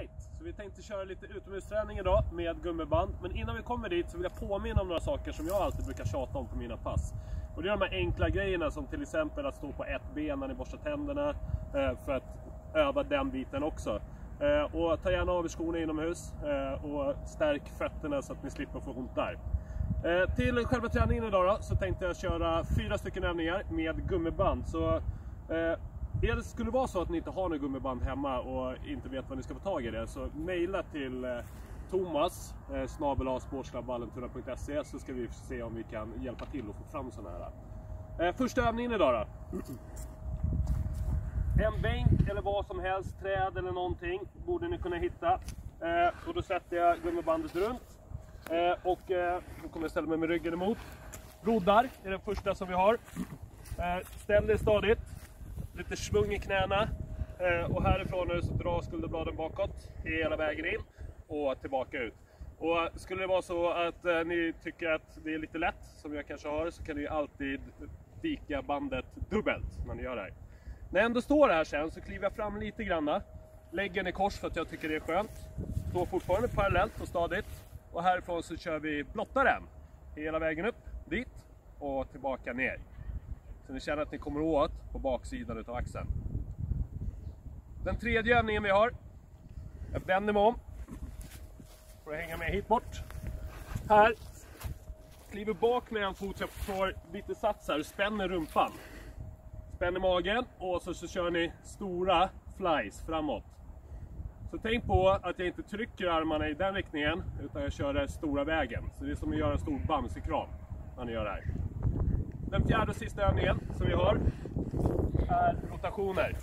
Alright, så vi tänkte köra lite utomhusträning idag med gummiband. Men innan vi kommer dit så vill jag påminna om några saker som jag alltid brukar tjata om på mina pass. Och det är de här enkla grejerna som till exempel att stå på ett ben när ni borstar tänderna. Eh, för att öva den biten också. Eh, och ta gärna av er skorna inomhus eh, och stärk fötterna så att ni slipper få ont där. Till själva träningen idag då, så tänkte jag köra fyra stycken övningar med gummiband. Så är det skulle vara så att ni inte har något gummiband hemma och inte vet vad ni ska få tag i det, så mejla till eh, Thomas, eh, snabel så ska vi se om vi kan hjälpa till att få fram sådana här. Eh, första övningen idag då. En bänk eller vad som helst, träd eller någonting, borde ni kunna hitta. Eh, och då sätter jag gummibandet runt. Eh, och eh, då kommer jag ställa mig med ryggen emot. Roddar är den första som vi har. Eh, ställ dig stadigt. Lite svung i knäna. Eh, och härifrån nu så drar skulderbladen bakåt hela vägen in och tillbaka ut. Och skulle det vara så att eh, ni tycker att det är lite lätt, som jag kanske har, så kan ni alltid vika bandet dubbelt när ni gör det här. När jag ändå står här sen så kliver jag fram lite granna. Lägger i kors för att jag tycker det är skönt. Står fortfarande parallellt och stadigt. Och härifrån så kör vi blottaren. Hela vägen upp, dit och tillbaka ner. Så ni känner att ni kommer åt på baksidan utav axeln. Den tredje övningen vi har. Jag vänder mig om. Får hänga med hit bort. Här. Kliver bak med en fot så jag får lite sats här och spänner rumpan. Spänner magen och så, så kör ni stora flies framåt. Så tänk på att jag inte trycker armarna i den riktningen utan jag kör den stora vägen. Så det är som att göra en stor bamsekram när ni gör det här. Den fjärde och sista övningen som vi har är rotationer.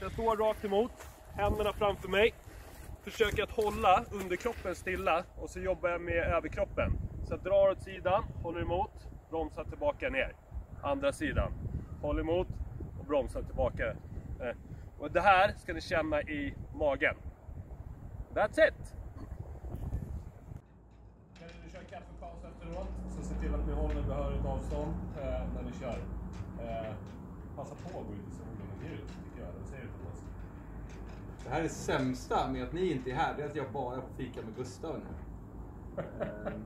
Jag står rakt emot, händerna framför mig. Försöker att hålla underkroppen stilla och så jobbar jag med överkroppen. Så jag drar åt sidan, håller emot, bromsar tillbaka ner. Andra sidan, håller emot och bromsar tillbaka. Eh, och det här ska ni känna i magen. That's it! Kan ni köra kaffepaus efteråt, så se till att ni håller behörigt avstånd eh, när ni kör. Eh, passa på att gå ut i solen och njut, tycker jag. Det säger Thomas. Det här är sämsta med att ni inte är här, det är att jag bara får fika med Gustav nu. Ehm,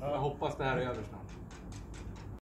Jag hoppas det här är över snart.